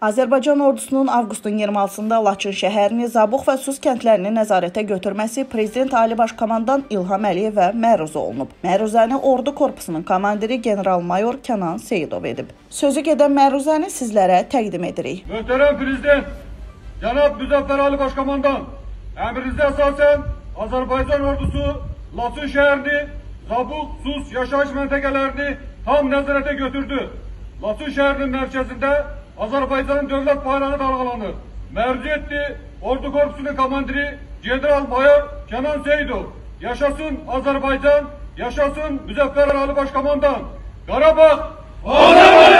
Azərbaycan ordusunun avqustun 26-sında Laçın şəhərini, Zabuq və Sus kəndlərini nəzarətə götürməsi Prezident Ali Baş Komandan İlham Əliyevə məruz olunub. Məruzəni ordu korpusunun komandiri general-mayor Kənan Seyidov edib. Sözü gedən məruzəni sizlərə təqdim edirik. Möhtərəm Prezident, Cənab Müzəffər Ali Başkomandan, əmrinizə əsasən Azərbaycan ordusu Laçın şəhərini, Zabuq, Sus yaşayış məntəqələrini tam nəzarətə götürdü. Laçın şəhərinin mərkəzində Azerbaycan'ın devlet bayrağını dalgalanır. Merci etti Ordu Korpusu'nun komandiri General Mayor Kenan Seydo. Yaşasın Azerbaycan, yaşasın Müzeffer Ali Başkomandan. Karabağ! Olamaz!